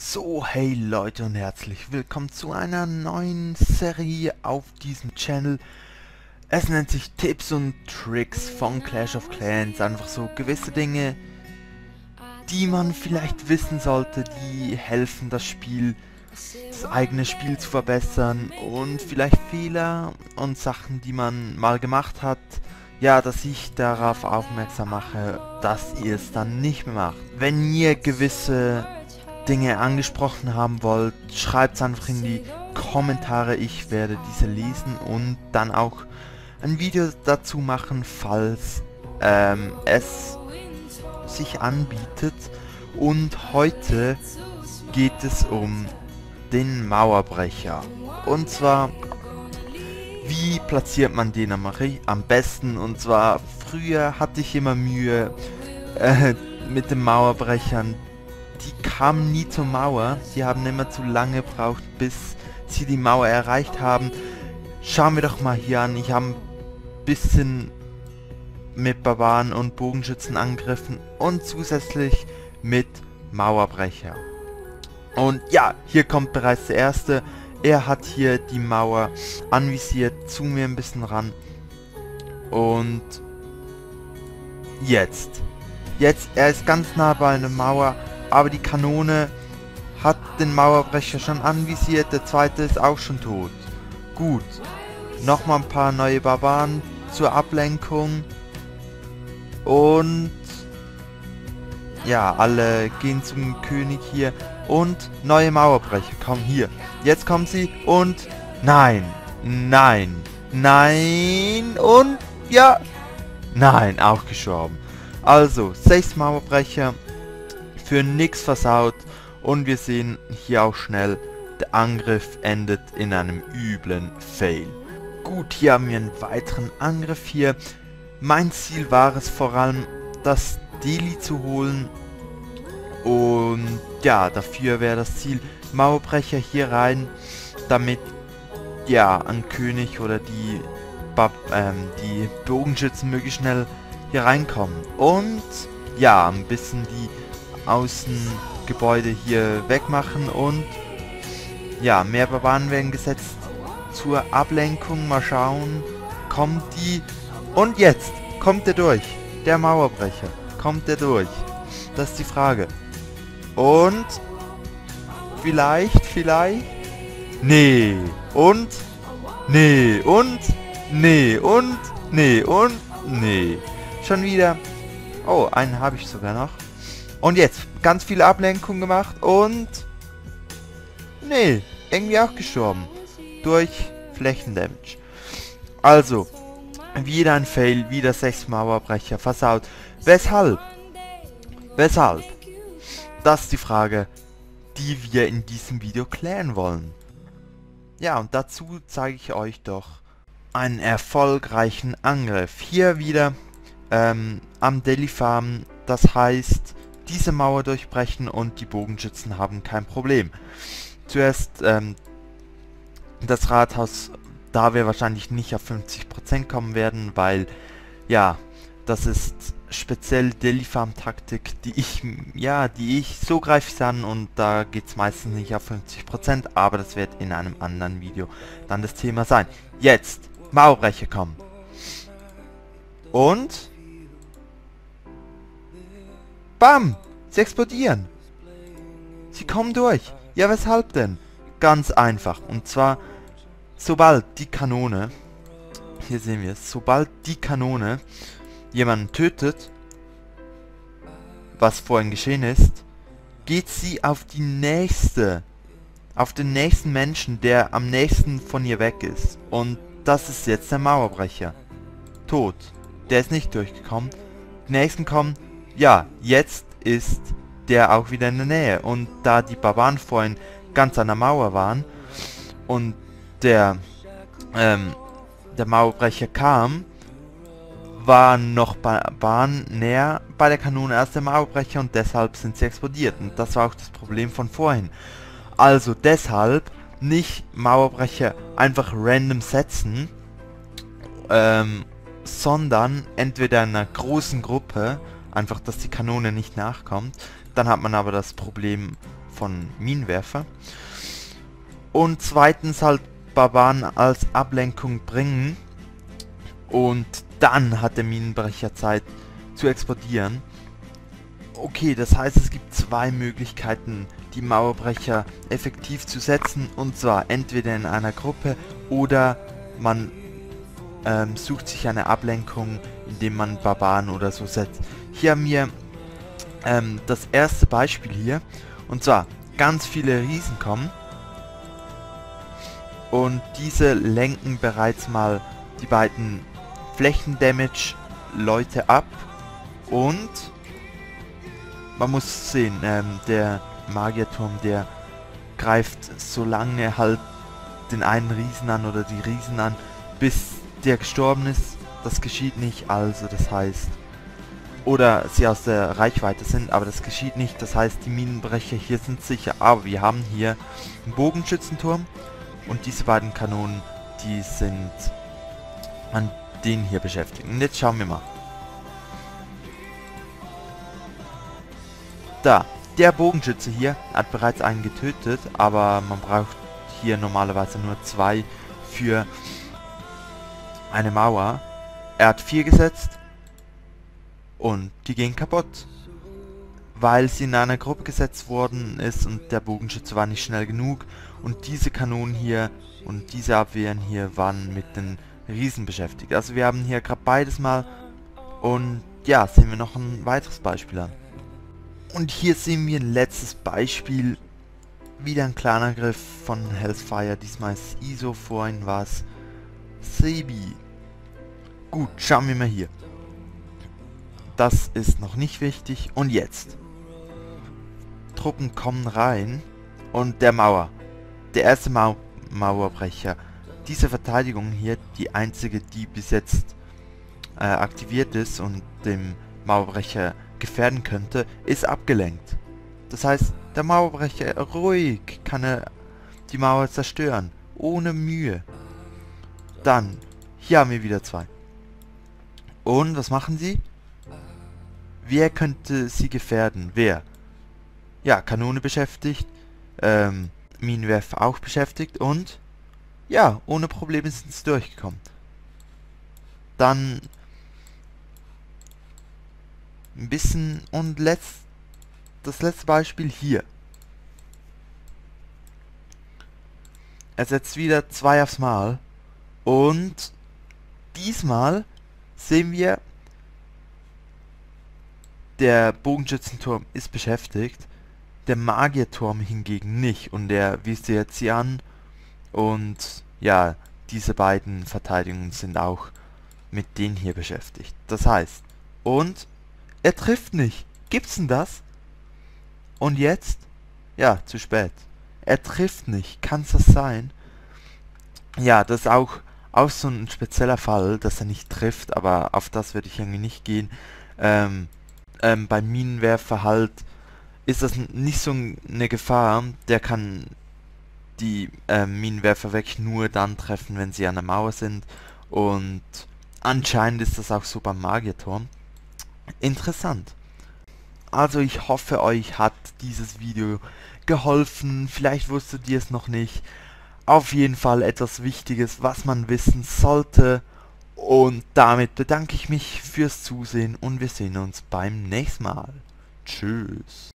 So, hey Leute und herzlich willkommen zu einer neuen Serie auf diesem Channel. Es nennt sich Tipps und Tricks von Clash of Clans. Einfach so gewisse Dinge, die man vielleicht wissen sollte, die helfen das Spiel, das eigene Spiel zu verbessern und vielleicht Fehler und Sachen, die man mal gemacht hat, ja, dass ich darauf aufmerksam mache, dass ihr es dann nicht mehr macht. Wenn ihr gewisse Dinge angesprochen haben wollt, schreibt es einfach in die Kommentare. Ich werde diese lesen und dann auch ein Video dazu machen, falls ähm, es sich anbietet. Und heute geht es um den Mauerbrecher. Und zwar, wie platziert man den am, besten? Und zwar, früher hatte ich immer Mühe äh, mit den Mauerbrechern kamen nie zur Mauer. Sie haben immer zu lange gebraucht, bis sie die Mauer erreicht haben. Schauen wir doch mal hier an. Ich habe ein bisschen mit Barbaren und Bogenschützen angegriffen und zusätzlich mit Mauerbrecher. Und ja, hier kommt bereits der erste. Er hat hier die Mauer anvisiert, zu mir ein bisschen ran. Und jetzt. Jetzt, er ist ganz nah bei einer Mauer, aber die Kanone hat den Mauerbrecher schon anvisiert, der zweite ist auch schon tot. Gut, nochmal ein paar neue Barbaren zur Ablenkung. Und ja, alle gehen zum König hier. Und neue Mauerbrecher, komm hier. Jetzt kommen sie und nein, nein, nein und ja, nein, auch gestorben. Also, sechs Mauerbrecher für nix versaut und wir sehen hier auch schnell, der Angriff endet in einem üblen Fail. Gut, hier haben wir einen weiteren Angriff hier. Mein Ziel war es vor allem, das Deli zu holen. Und ja, dafür wäre das Ziel, Mauerbrecher hier rein, damit ja, ein König oder die, ähm, die Bogenschützen möglichst schnell hier reinkommen. Und ja, ein bisschen die Außengebäude hier wegmachen und ja, mehr Barbaren werden gesetzt zur Ablenkung. Mal schauen, kommt die und jetzt kommt er durch. Der Mauerbrecher. Kommt er durch? Das ist die Frage. Und vielleicht, vielleicht. Nee. Und nee. Und nee. Und nee. Und nee. Schon wieder. Oh, einen habe ich sogar noch. Und jetzt ganz viele Ablenkungen gemacht und... Nee, irgendwie auch gestorben. Durch Flächendamage. Also, wieder ein Fail, wieder sechs Mauerbrecher versaut. Weshalb? Weshalb? Das ist die Frage, die wir in diesem Video klären wollen. Ja, und dazu zeige ich euch doch einen erfolgreichen Angriff. Hier wieder ähm, am Deli Farm, das heißt, diese Mauer durchbrechen und die Bogenschützen haben kein Problem. Zuerst ähm, das Rathaus, da wir wahrscheinlich nicht auf 50% kommen werden, weil, ja, das ist speziell Deli-Farm-Taktik, die ich, ja, die ich, so greife ich an und da geht es meistens nicht auf 50%, aber das wird in einem anderen Video dann das Thema sein. Jetzt, Mauerbrecher kommen. Und Bam! Sie explodieren. Sie kommen durch. Ja, weshalb denn? Ganz einfach. Und zwar, sobald die Kanone, hier sehen wir es, sobald die Kanone jemanden tötet, was vorhin geschehen ist, geht sie auf die nächste, auf den nächsten Menschen, der am nächsten von ihr weg ist. Und das ist jetzt der Mauerbrecher. Tot. Der ist nicht durchgekommen. Die nächsten kommen, ja, jetzt ist der auch wieder in der Nähe. Und da die Barbaren vorhin ganz an der Mauer waren und der, ähm, der Mauerbrecher kam, waren noch Barbaren näher bei der Kanone als der Mauerbrecher und deshalb sind sie explodiert. Und das war auch das Problem von vorhin. Also deshalb nicht Mauerbrecher einfach random setzen, ähm, sondern entweder in einer großen Gruppe, einfach dass die Kanone nicht nachkommt. Dann hat man aber das Problem von Minenwerfer. Und zweitens halt Barbaren als Ablenkung bringen. Und dann hat der Minenbrecher Zeit zu explodieren. Okay, das heißt es gibt zwei Möglichkeiten, die Mauerbrecher effektiv zu setzen. Und zwar entweder in einer Gruppe oder man ähm, sucht sich eine Ablenkung, indem man Barbaren oder so setzt. Hier haben wir ähm, das erste Beispiel hier. Und zwar, ganz viele Riesen kommen. Und diese lenken bereits mal die beiden Flächendamage Leute ab. Und man muss sehen, ähm, der Magierturm, der greift so lange halt den einen Riesen an oder die Riesen an, bis der gestorben ist. Das geschieht nicht, also das heißt, oder sie aus der Reichweite sind, aber das geschieht nicht. Das heißt, die Minenbrecher hier sind sicher. Aber wir haben hier einen Bogenschützenturm und diese beiden Kanonen, die sind an den hier beschäftigt. Und jetzt schauen wir mal. Da, der Bogenschütze hier hat bereits einen getötet, aber man braucht hier normalerweise nur zwei für eine Mauer. Er hat vier gesetzt und die gehen kaputt. Weil sie in einer Gruppe gesetzt worden ist und der Bogenschütze war nicht schnell genug. Und diese Kanonen hier und diese Abwehren hier waren mit den Riesen beschäftigt. Also wir haben hier gerade beides mal. Und ja, sehen wir noch ein weiteres Beispiel an. Und hier sehen wir ein letztes Beispiel. Wieder ein kleiner Griff von Hellfire. Diesmal ist ISO, vorhin war es Sebi. Gut, schauen wir mal hier. Das ist noch nicht wichtig. Und jetzt. Truppen kommen rein. Und der Mauer. Der erste Mau Mauerbrecher. Diese Verteidigung hier, die einzige, die bis jetzt äh, aktiviert ist und dem Mauerbrecher gefährden könnte, ist abgelenkt. Das heißt, der Mauerbrecher ruhig kann er die Mauer zerstören. Ohne Mühe. Dann, hier haben wir wieder zwei. Und was machen sie? Wer könnte sie gefährden? Wer? Ja, Kanone beschäftigt, ähm, Minenwerfer auch beschäftigt und ja, ohne Probleme sind sie durchgekommen. Dann ein bisschen und letzt, das letzte Beispiel hier. Er setzt wieder zwei aufs Mal und diesmal sehen wir der Bogenschützenturm ist beschäftigt, der Magierturm hingegen nicht und der wies jetzt hier an und ja, diese beiden Verteidigungen sind auch mit denen hier beschäftigt. Das heißt, und er trifft nicht. Gibt's denn das? Und jetzt? Ja, zu spät. Er trifft nicht. Kann's das sein? Ja, das ist auch, auch so ein spezieller Fall, dass er nicht trifft, aber auf das würde ich irgendwie nicht gehen. Ähm, ähm, beim Minenwerfer halt ist das nicht so eine Gefahr. Der kann die äh, Minenwerfer wirklich nur dann treffen, wenn sie an der Mauer sind. Und anscheinend ist das auch so beim Magierturm. Interessant. Also ich hoffe, euch hat dieses Video geholfen. Vielleicht wusstet ihr es noch nicht. Auf jeden Fall etwas Wichtiges, was man wissen sollte. Und damit bedanke ich mich fürs Zusehen und wir sehen uns beim nächsten Mal. Tschüss.